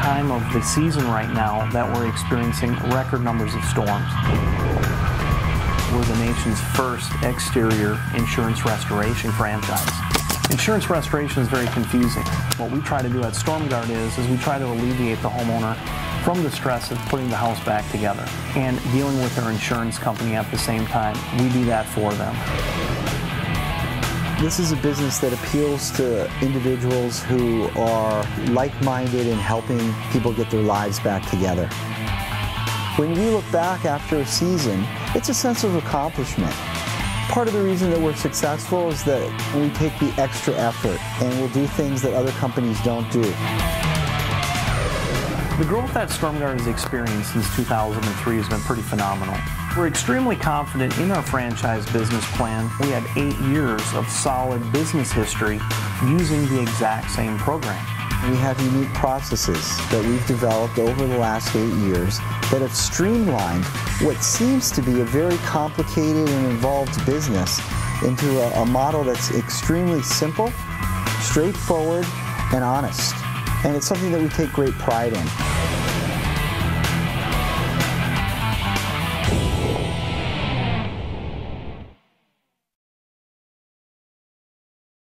time of the season right now that we're experiencing record numbers of storms. We're the nation's first exterior insurance restoration franchise. Insurance restoration is very confusing. What we try to do at StormGuard is, is we try to alleviate the homeowner from the stress of putting the house back together and dealing with their insurance company at the same time. We do that for them. This is a business that appeals to individuals who are like-minded in helping people get their lives back together. When we look back after a season, it's a sense of accomplishment. Part of the reason that we're successful is that we take the extra effort and we'll do things that other companies don't do. The growth that StormGuard has experienced since 2003 has been pretty phenomenal. We're extremely confident in our franchise business plan. We have eight years of solid business history using the exact same program. We have unique processes that we've developed over the last eight years that have streamlined what seems to be a very complicated and involved business into a, a model that's extremely simple, straightforward, and honest. And it's something that we take great pride in.